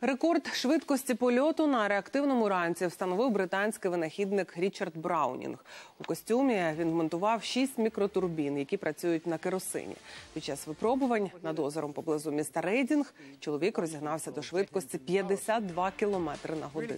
Рекорд швидкості польоту на реактивному ранці встановив британський винахідник Річард Браунінг. У костюмі він монтував шість мікротурбін, які працюють на керосині. Під час випробувань над озером поблизу міста Рейдінг чоловік розігнався до швидкості 52 кілометри на годину.